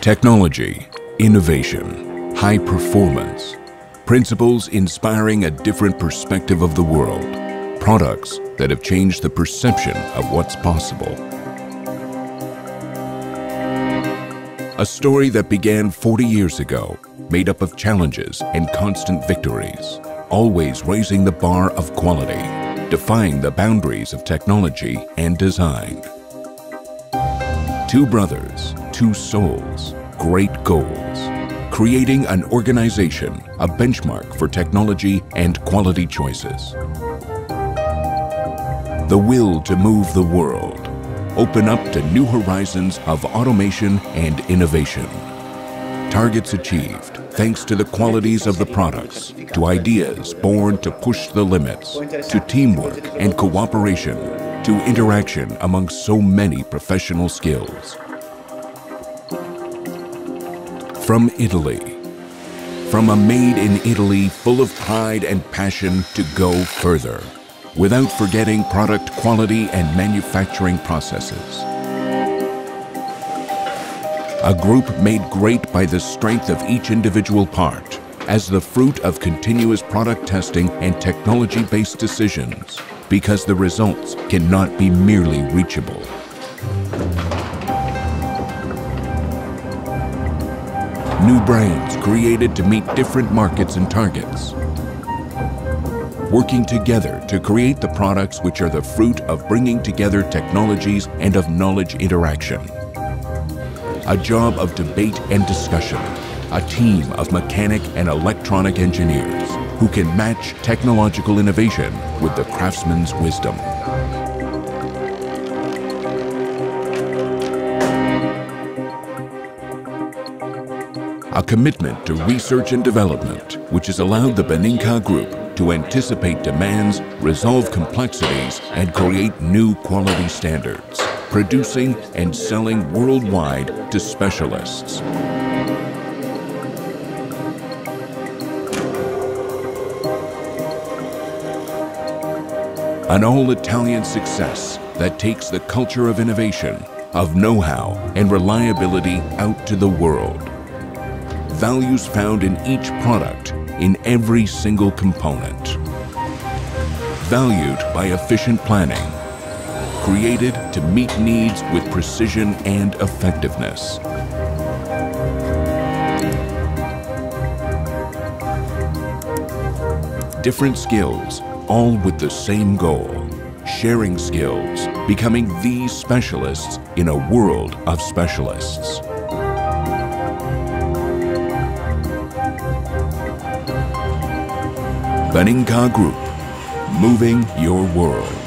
Technology, innovation, high performance, principles inspiring a different perspective of the world, products that have changed the perception of what's possible. A story that began 40 years ago, made up of challenges and constant victories, always raising the bar of quality, defying the boundaries of technology and design. Two brothers, two souls, great goals. Creating an organization, a benchmark for technology and quality choices. The will to move the world. Open up to new horizons of automation and innovation. Targets achieved thanks to the qualities of the products, to ideas born to push the limits, to teamwork and cooperation, to interaction among so many professional skills. From Italy, from a made in Italy full of pride and passion to go further, without forgetting product quality and manufacturing processes. A group made great by the strength of each individual part, as the fruit of continuous product testing and technology-based decisions because the results cannot be merely reachable. New brands created to meet different markets and targets. Working together to create the products which are the fruit of bringing together technologies and of knowledge interaction. A job of debate and discussion. A team of mechanic and electronic engineers who can match technological innovation with the craftsman's wisdom. A commitment to research and development, which has allowed the Beninca Group to anticipate demands, resolve complexities, and create new quality standards, producing and selling worldwide to specialists. An all-Italian success that takes the culture of innovation, of know-how, and reliability out to the world. Values found in each product, in every single component. Valued by efficient planning. Created to meet needs with precision and effectiveness. Different skills all with the same goal sharing skills, becoming the specialists in a world of specialists. Beninca Group, moving your world.